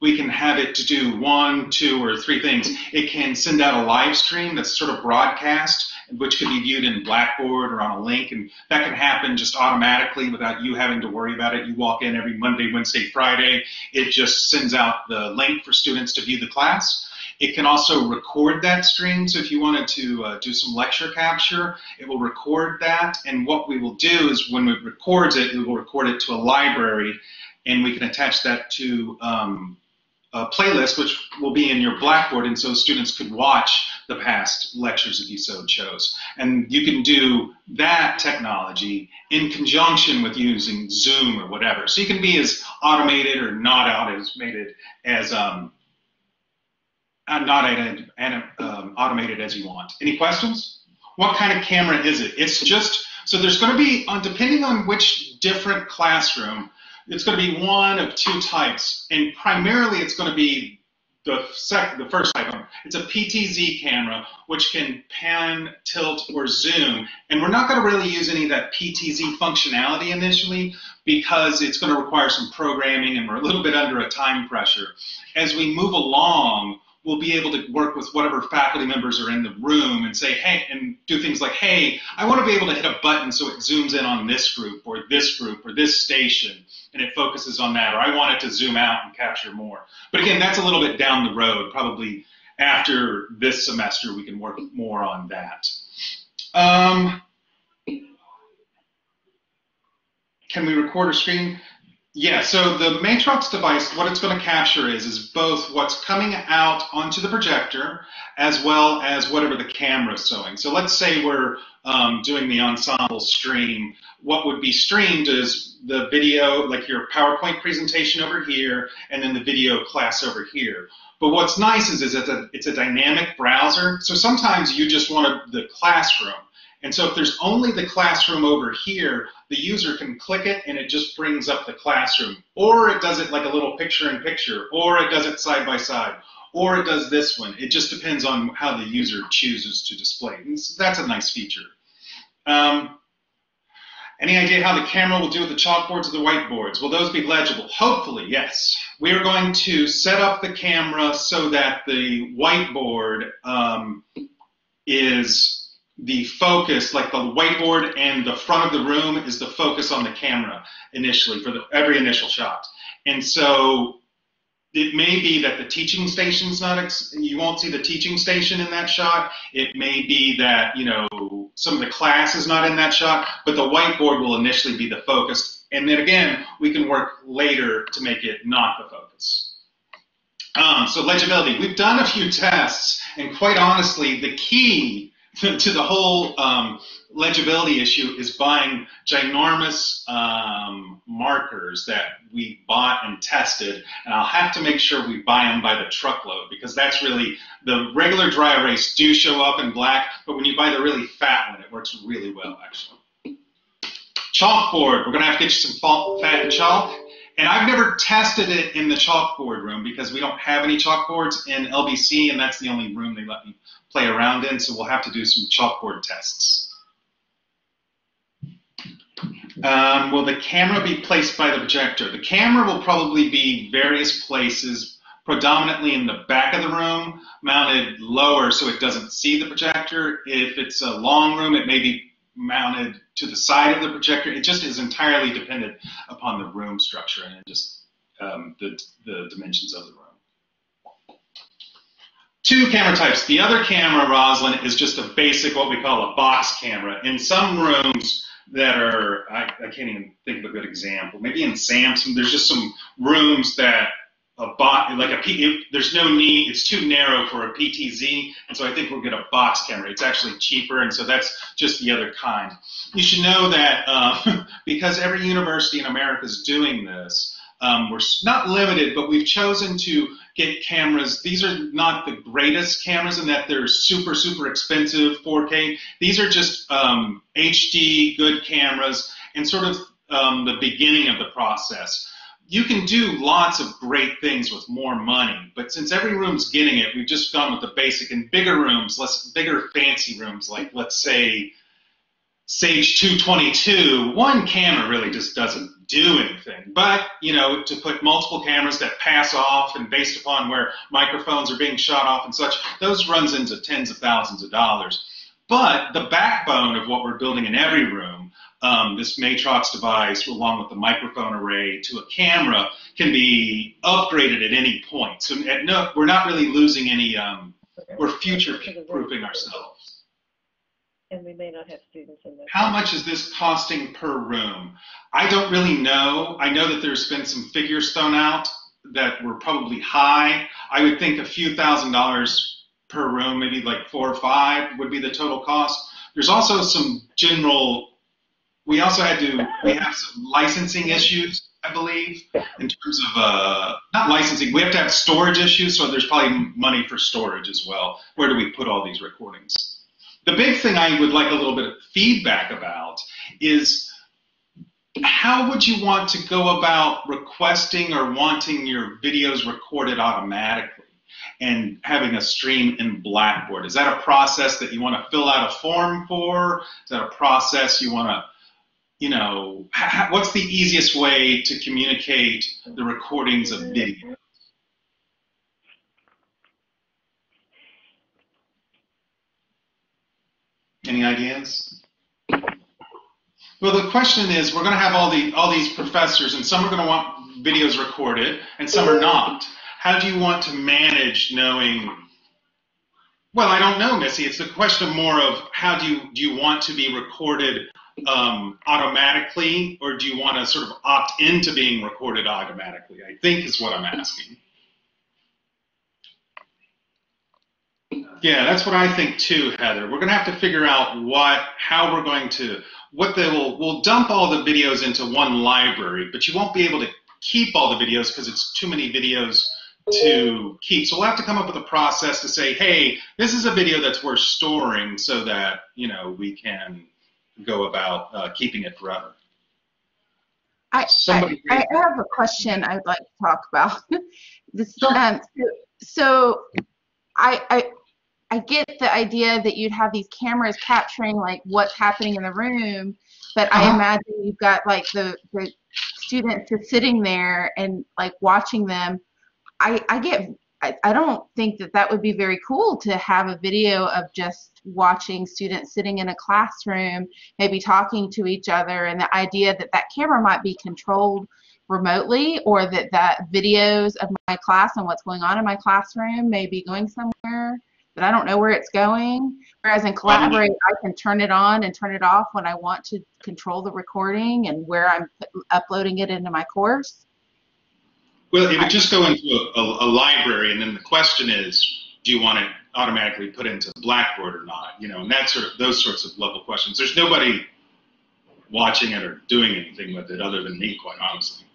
we can have it to do one, two, or three things. It can send out a live stream that's sort of broadcast which could be viewed in Blackboard or on a link, and that can happen just automatically without you having to worry about it. You walk in every Monday, Wednesday, Friday, it just sends out the link for students to view the class. It can also record that stream, so if you wanted to uh, do some lecture capture, it will record that, and what we will do is when it records it, we will record it to a library, and we can attach that to um, a playlist, which will be in your Blackboard, and so students could watch the past lectures if you so chose. And you can do that technology in conjunction with using Zoom or whatever. So you can be as automated or not automated as um, uh, not um, automated as you want. Any questions? What kind of camera is it? It's just so there's going to be on depending on which different classroom. It's going to be one of two types, and primarily it's going to be the sec the first type it's a PTZ camera which can pan, tilt, or zoom. And we're not going to really use any of that PTZ functionality initially because it's going to require some programming and we're a little bit under a time pressure. As we move along, we'll be able to work with whatever faculty members are in the room and say, hey, and do things like, hey, I want to be able to hit a button so it zooms in on this group or this group or this station and it focuses on that, or I want it to zoom out and capture more. But again, that's a little bit down the road. Probably after this semester, we can work more on that. Um, can we record a screen? Yeah, so the Matrox device, what it's going to capture is, is both what's coming out onto the projector as well as whatever the camera is showing. So let's say we're um, doing the ensemble stream. What would be streamed is the video, like your PowerPoint presentation over here, and then the video class over here. But what's nice is, is it's, a, it's a dynamic browser. So sometimes you just want the classroom. And so if there's only the classroom over here, the user can click it and it just brings up the classroom. Or it does it like a little picture in picture, or it does it side by side, or it does this one. It just depends on how the user chooses to display. And that's a nice feature. Um, any idea how the camera will do with the chalkboards or the whiteboards? Will those be legible? Hopefully, yes. We are going to set up the camera so that the whiteboard um, is the focus, like the whiteboard and the front of the room is the focus on the camera initially for the, every initial shot. And so it may be that the teaching station's not, you won't see the teaching station in that shot. It may be that, you know, some of the class is not in that shot, but the whiteboard will initially be the focus. And then again, we can work later to make it not the focus. Um, so legibility, we've done a few tests, and quite honestly, the key to, the whole um, legibility issue is buying ginormous um, markers that we bought and tested, and I'll have to make sure we buy them by the truckload because that's really the regular dry erase do show up in black, but when you buy the really fat one, it works really well actually. Chalkboard, we're gonna have to get you some fat chalk. And I've never tested it in the chalkboard room because we don't have any chalkboards in LBC, and that's the only room they let me play around in, so we'll have to do some chalkboard tests. Um, will the camera be placed by the projector? The camera will probably be various places, predominantly in the back of the room, mounted lower so it doesn't see the projector. If it's a long room, it may be mounted to the side of the projector. It just is entirely dependent upon the room structure and just um, the, the dimensions of the room. Two camera types. The other camera, Rosalind, is just a basic, what we call a box camera. In some rooms that are, I, I can't even think of a good example. Maybe in Sampson, there's just some rooms that a bot like a P, it, there's no need it's too narrow for a PTZ and so I think we'll get a box camera it's actually cheaper and so that's just the other kind you should know that uh, [LAUGHS] because every university in America is doing this um, we're not limited but we've chosen to get cameras these are not the greatest cameras in that they're super super expensive 4K these are just um, HD good cameras and sort of um, the beginning of the process you can do lots of great things with more money, but since every room's getting it, we've just gone with the basic. In bigger rooms, less bigger fancy rooms, like let's say Sage 222, one camera really just doesn't do anything. But you know, to put multiple cameras that pass off and based upon where microphones are being shot off and such, those runs into tens of thousands of dollars. But the backbone of what we're building in every room um, this Matrox device, along with the microphone array to a camera, can be upgraded at any point. So no, we're not really losing any. Um, we're future-proofing ourselves. And we may not have students in there. How much is this costing per room? I don't really know. I know that there's been some figures thrown out that were probably high. I would think a few thousand dollars per room, maybe like four or five, would be the total cost. There's also some general we also had to we have some licensing issues i believe in terms of uh, not licensing we have to have storage issues so there's probably money for storage as well where do we put all these recordings the big thing i would like a little bit of feedback about is how would you want to go about requesting or wanting your videos recorded automatically and having a stream in Blackboard? Is that a process that you want to fill out a form for? Is that a process you want to you know, what's the easiest way to communicate the recordings of video? Any ideas? Well, the question is, we're going to have all the all these professors, and some are going to want videos recorded, and some are not. How do you want to manage knowing? Well, I don't know, Missy. It's the question more of how do you do you want to be recorded um, automatically, or do you want to sort of opt into being recorded automatically? I think is what I'm asking. Yeah, that's what I think too, Heather. We're going to have to figure out what, how we're going to, what they will, we'll dump all the videos into one library, but you won't be able to keep all the videos because it's too many videos to keep. So we'll have to come up with a process to say, hey, this is a video that's worth storing so that, you know, we can go about uh, keeping it forever. I, I, I, have a question I'd like to talk about. [LAUGHS] this, sure. um, so, so I, I I get the idea that you'd have these cameras capturing like what's happening in the room, but. I uh-huh. imagine you've got like the, the students just sitting there and like watching them. I, I get I, I don't think that that would be very cool to have a video of just watching students sitting in a classroom, maybe talking to each other, and the idea that that camera might be controlled remotely or that that videos of my class and what's going on in my classroom may be going somewhere. But I don't know where it's going. Whereas in Collaborate, I can turn it on and turn it off when I want to control the recording and where I'm uploading it into my course. Well, it would just go into a, a, a library, and then the question is, do you want it automatically put into Blackboard or not? You know, and that sort of those sorts of level questions. There's nobody watching it or doing anything with it other than me, quite honestly.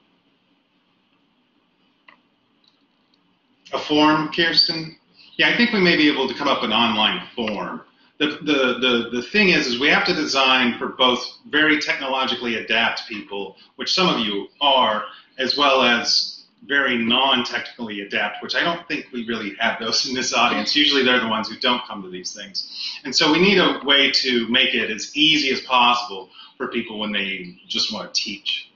A form, Kirsten? Yeah, I think we may be able to come up with an online form. The, the, the, the thing is, is we have to design for both very technologically adept people, which some of you are, as well as very non-technically adept, which I don't think we really have those in this audience. Usually they're the ones who don't come to these things. And so we need a way to make it as easy as possible for people when they just want to teach.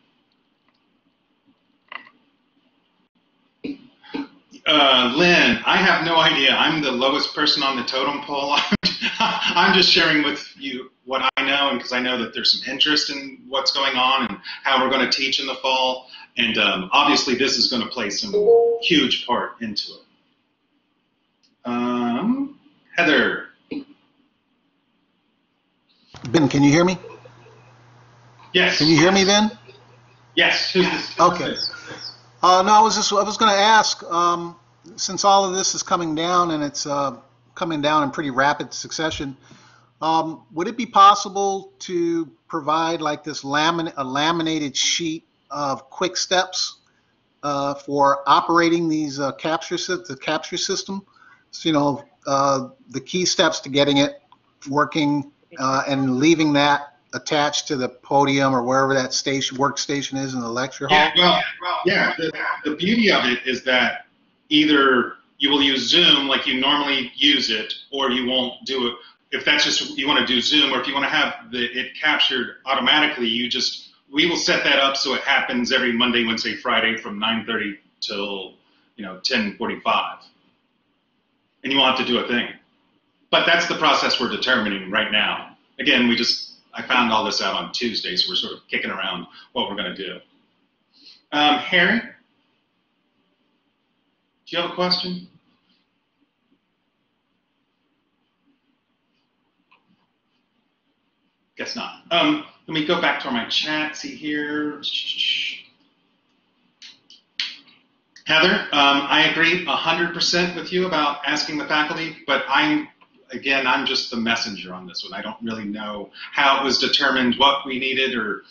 Uh, Lynn, I have no idea. I'm the lowest person on the totem pole. [LAUGHS] I'm just sharing with you what I know, and because I know that there's some interest in what's going on and how we're going to teach in the fall. And um, obviously, this is going to play some huge part into it. Um, Heather. Ben, can you hear me? Yes. Can you hear me Ben? Yes. Who's this? Who's Okay. Uh, no, I was just, I was going to ask, um, since all of this is coming down and it's uh, coming down in pretty rapid succession, um, would it be possible to provide like this lamin- a laminated sheet of quick steps uh, for operating these uh, capture the capture system? So, you know, uh, the key steps to getting it working uh, and leaving that attached to the podium or wherever that station workstation is in the lecture hall. Yeah, well, yeah. The, the beauty of it is that either you will use Zoom like you normally use it, or you won't do it. If that's just you want to do Zoom, or if you want to have the, it captured automatically, you just we will set that up so it happens every Monday, Wednesday, Friday from 9:30 till you know 10:45, and you won't have to do a thing. But that's the process we're determining right now. Again, we just I found all this out on Tuesday, so we're sort of kicking around what we're going to do. Um, Harry, do you have a question? Guess not. Um, let me go back to my chat. See here. Heather, um, I agree 100% with you about asking the faculty, but I'm, again, I'm just the messenger on this one. I don't really know how it was determined, what we needed, or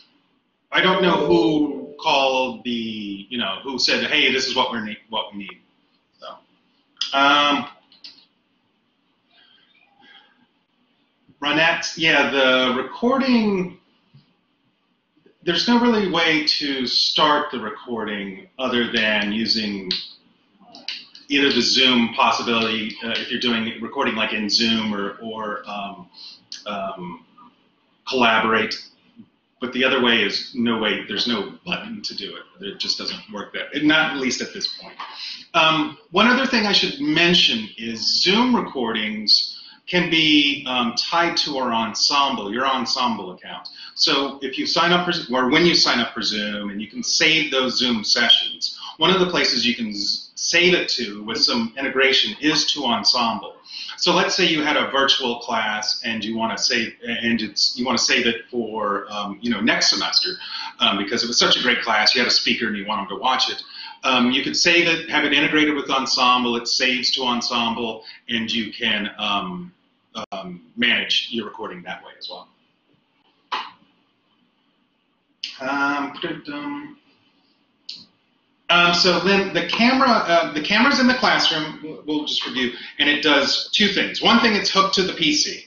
I don't know who called the, you know, who said, hey, this is what we need, what we need. Um, Ronette, yeah, the recording, there's no really way to start the recording other than using either the Zoom possibility, uh, if you're doing recording like in Zoom or, or um, um, Collaborate. But the other way is no way, there's no button to do it. It just doesn't work that, not at least at this point. Um, one other thing I should mention is Zoom recordings can be um, tied to our ensemble, your ensemble account. So if you sign up for, or when you sign up for Zoom, and you can save those Zoom sessions, one of the places you can save it to with some integration is to Ensemble. So let's say you had a virtual class and you want to save, and you want to save it for, um, you know, next semester um, because it was such a great class. You had a speaker and you want them to watch it. Um, you could save it, have it integrated with Ensemble. It saves to Ensemble, and you can um, um, manage your recording that way as well. Um. So then the camera, uh, the camera's in the classroom. We'll- We'll just review, and it does two things. One thing, it's hooked to the PC,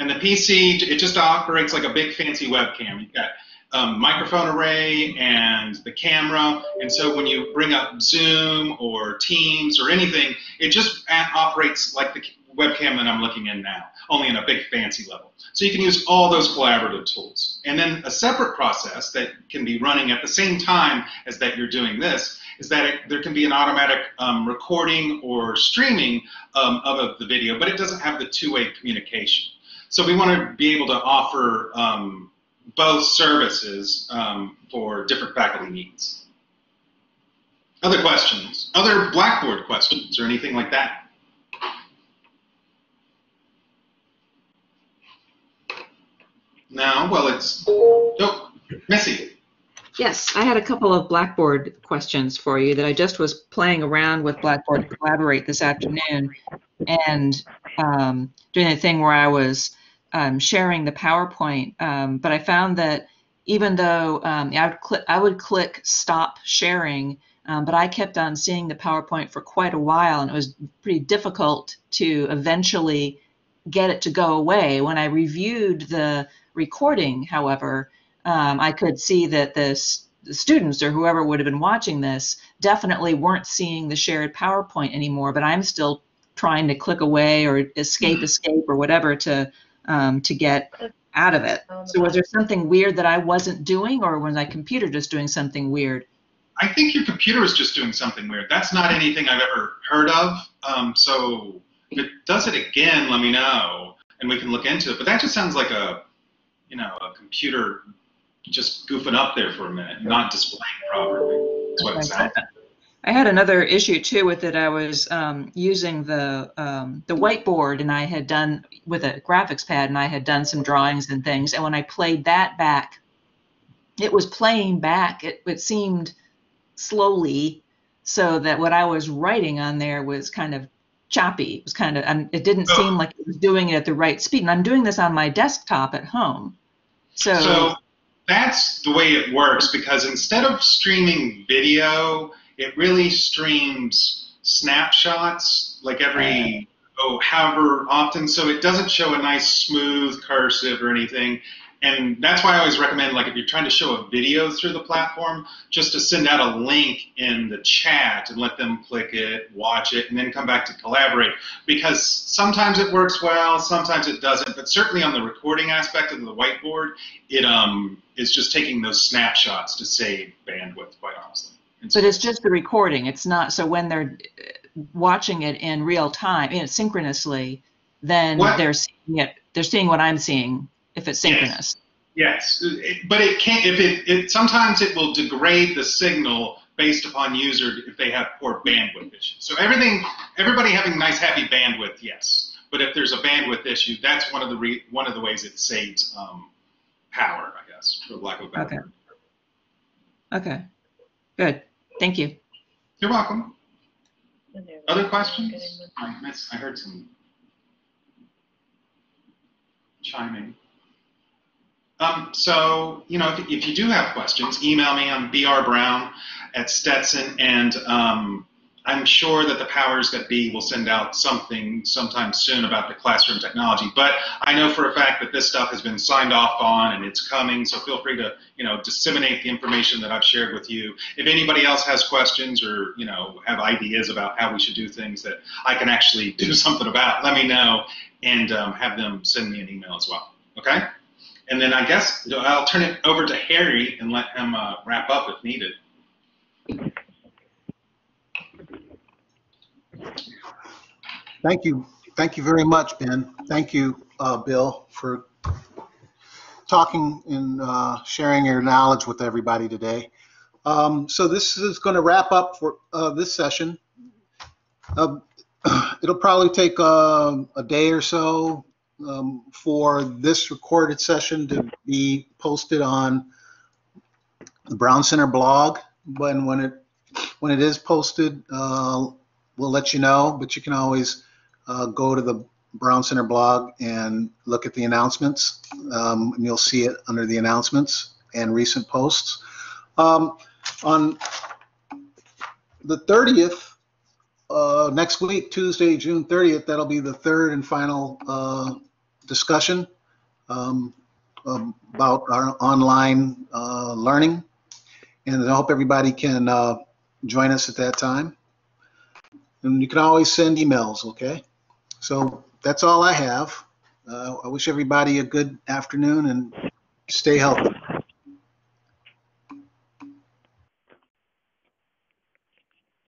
and the PC it just operates like a big fancy webcam. You've got um, microphone array and the camera, and so when you bring up Zoom or Teams or anything, it just operates like the webcam that I'm looking in now, only in a big fancy level. So you can use all those collaborative tools. And then a separate process that can be running at the same time as that you're doing this is that it, there can be an automatic um, recording or streaming um, of the video, but it doesn't have the two-way communication. So we want to be able to offer um, both services um, for different faculty needs. Other questions? Other Blackboard questions or anything like that? No, well, it's, oh, Missy. Yes, I had a couple of Blackboard questions for you that I just was playing around with Blackboard Collaborate this afternoon and um, doing a thing where I was um, sharing the PowerPoint, um, but I found that even though um, I, would I would click stop sharing, um, but I kept on seeing the PowerPoint for quite a while and it was pretty difficult to eventually get it to go away. When I reviewed the recording, however, um, I could see that this, the students or whoever would have been watching this definitely weren't seeing the shared PowerPoint anymore, but I'm still trying to click away or escape, escape or whatever to um, to get out of it. So was there something weird that I wasn't doing, or was my computer just doing something weird? I think your computer is just doing something weird. That's not anything I've ever heard of. Um, so if it does it again, let me know, and we can look into it. But that just sounds like a, you know, a computer just goofing up there for a minute, not displaying properly. That's what it sounds. like. I had another issue too with it. I was um, using the um, the whiteboard, and I had done with a graphics pad, and I had done some drawings and things. And when I played that back, it was playing back. It, it seemed slowly, so that what I was writing on there was kind of choppy. It was kind of, um, it didn't Oh. seem like it was doing it at the right speed. And I'm doing this on my desktop at home, so, So that's the way it works because instead of streaming video, it really streams snapshots like every oh however often. So it doesn't show a nice smooth cursive or anything. And that's why I always recommend like if you're trying to show a video through the platform, just to send out a link in the chat and let them click it, watch it, and then come back to collaborate. Because sometimes it works well, sometimes it doesn't. But certainly on the recording aspect of the whiteboard, it um is just taking those snapshots to save bandwidth, quite honestly. And so- but it's just the recording. It's not, so when they're uh, watching it in real time, you know, synchronously, then What? they're seeing it, they're seeing what I'm seeing if it's synchronous. Yes, it, but it can't. If it, it sometimes it will degrade the signal based upon user if they have poor bandwidth issues. So everything, everybody having nice happy bandwidth, yes. But if there's a bandwidth issue, that's one of the re, one of the ways it saves um, power, I guess, for lack of a better Okay. word. Okay, good. Thank you. You're welcome. Other questions? I miss. I heard some chiming. Um, so, you know, if, if you do have questions, email me. I'm brbrown at Stetson, and um, I'm sure that the powers that be will send out something sometime soon about the classroom technology. But I know for a fact that this stuff has been signed off on and it's coming. So feel free to, you know, disseminate the information that I've shared with you. If anybody else has questions or, you know, have ideas about how we should do things that I can actually do something about, let me know and um, have them send me an email as well. Okay? And then I guess I'll turn it over to Harry and let him uh, wrap up if needed. Thank you. Thank you very much, Ben. Thank you, uh, Bill, for talking and uh, sharing your knowledge with everybody today. Um, so this is going to wrap up for uh, this session. Um, [CLEARS THROAT] it'll probably take uh, a day or so um, for this recorded session to be posted on the Brown Center blog. When when it when it is posted, uh, we'll let you know. But you can always uh, go to the Brown Center blog and look at the announcements, um, and you'll see it under the announcements and recent posts. Um, on the 30th, uh, next week, Tuesday, June 30th, that'll be the third and final uh, discussion um, um, about our online uh, learning. And I hope everybody can uh, join us at that time. And you can always send emails, okay? So that's all I have. Uh, I wish everybody a good afternoon and stay healthy.